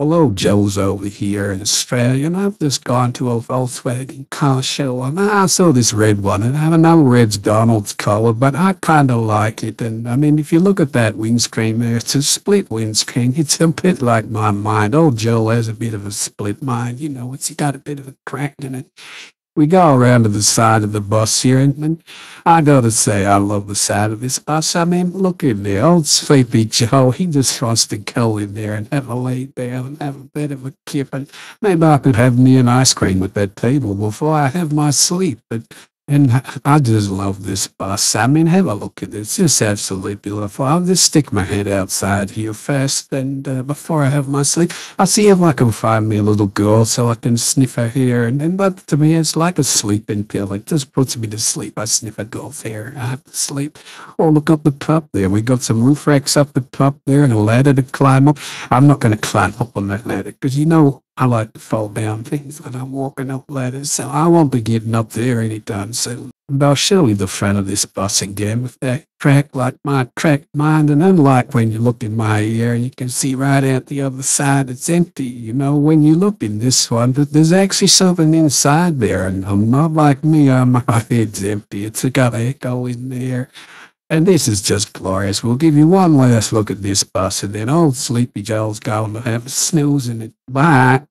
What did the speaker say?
Hello, Joe's over here in Australia, and I've just gone to a Volkswagen car show, and I saw this red one, and I know red's Donald's color, but I kind of like it. And I mean, if you look at that windscreen there, it's a split windscreen. It's a bit like my mind. Old Joe has a bit of a split mind, you know. It's got a bit of a crack in it we go around to the side of the bus here, and, and I gotta say, I love the side of this bus. I mean, look in there, old Sleepy Joe, he just wants to go in there and have a lay down and have a bit of a kip, and maybe I could have me an ice cream at that table before I have my sleep, but and I just love this bus. I mean, have a look at this. It's just absolutely beautiful. I'll just stick my head outside here first, and uh, before I have my sleep, I'll see if I can find me a little girl so I can sniff her hair. And, and but to me, it's like a sleeping pill. It just puts me to sleep. I sniff a girl's hair. I have to sleep. Oh, look up the top there. We got some roof racks up the top there and a ladder to climb up. I'm not going to climb up on that ladder because you know I like to fall down things when I'm walking up ladders, so I won't be getting up there anytime soon. But I'll you the front of this bus again with that crack like my cracked mind, and unlike when you look in my ear, you can see right out the other side it's empty. You know, when you look in this one, there's actually something inside there, and I'm not like me, uh, my head's empty. It's got echo in there. And this is just glorious. We'll give you one last look at this bus, and then old Sleepy Joe's going to have a snooze in it. Bye.